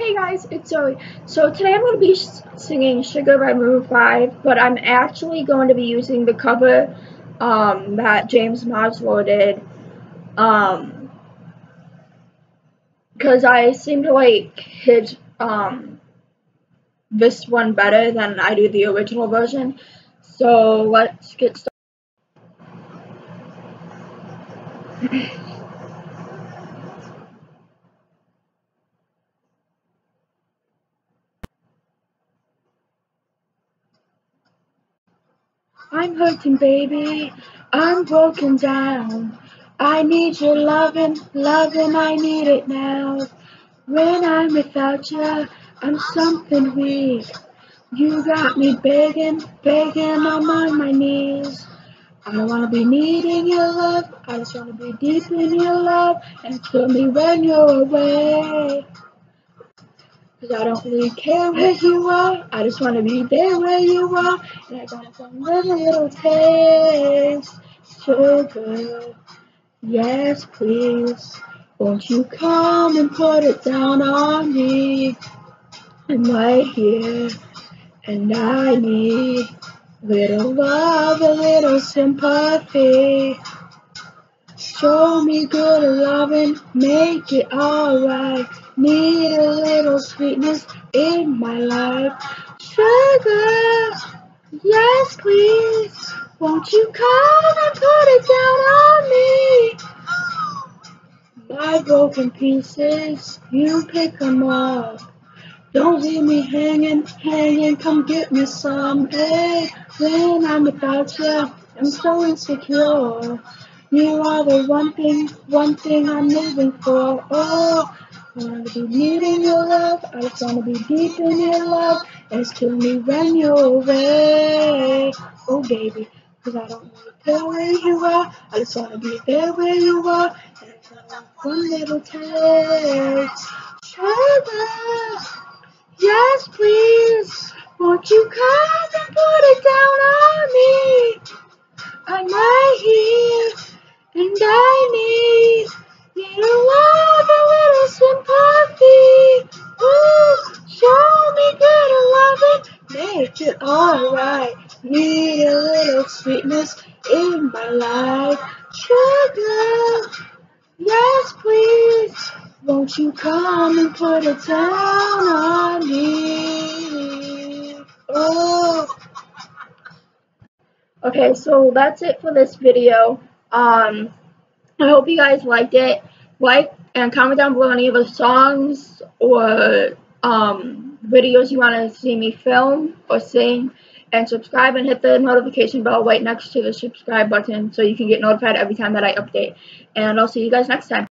Hey guys, it's Zoe. So today I'm going to be singing Sugar by Maroon 5, but I'm actually going to be using the cover um, that James Maslow did. Um, because I seem to like his um, this one better than I do the original version. So let's get started. I'm hurting, baby. I'm broken down. I need your loving, loving, I need it now. When I'm without you, I'm something weak. You got me begging, begging, I'm on my knees. I don't wanna be needing your love, I just wanna be deep in your love and kill me when you're away. Cause I don't really care where you are, I just wanna be there where you are. And I got some little, little taste, sugar. Yes, please. Won't you come and put it down on me? I'm right here, and I need little love, a little sympathy. Show me good loving, make it alright. Need a little sweetness in my life. Sugar, yes please. Won't you come and put it down on me? My broken pieces, you pick them up. Don't leave me hanging, hanging, come get me some. Hey, when I'm without you, I'm so insecure. You are the one thing, one thing I'm living for. Oh, I wanna be needing your love. I just wanna be deep in your love. And kill me when you're away. Oh, baby, cause I don't wanna tell where you are. I just wanna be there where you are. And one little taste. Yes, please. Won't you come Need a little sweetness in my life. Sugar, yes please. Won't you come and put a down on me? Oh. Okay, so that's it for this video. Um, I hope you guys liked it. Like and comment down below any of the songs or um, videos you want to see me film or sing. And subscribe and hit the notification bell right next to the subscribe button so you can get notified every time that I update. And I'll see you guys next time.